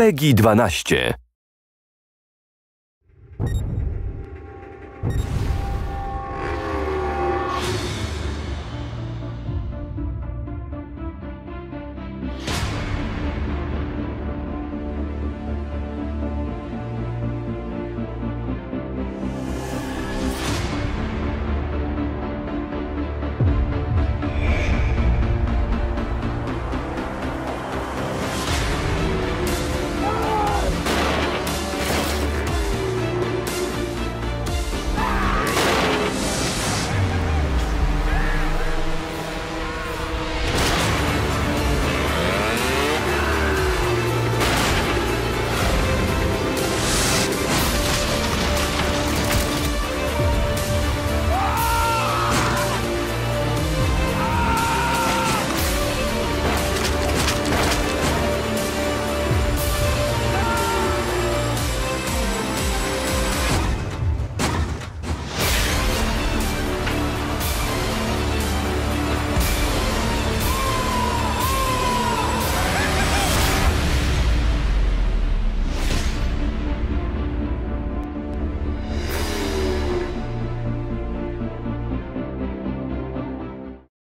PEGI 12.